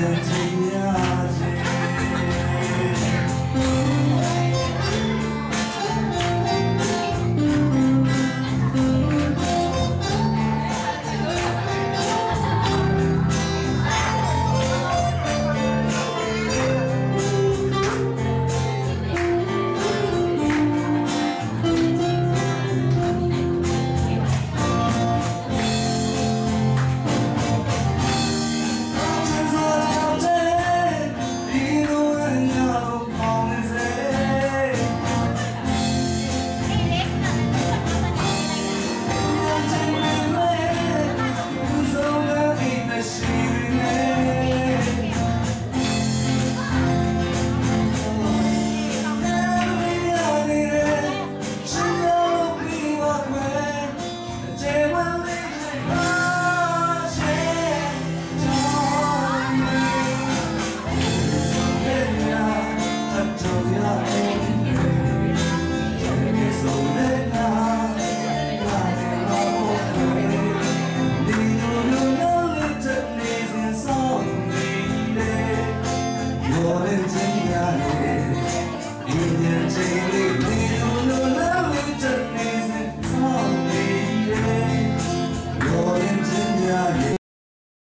Let's ပေါ်တဲ့ခြင်းရတယ်ဒီပြန်ချိန်လေး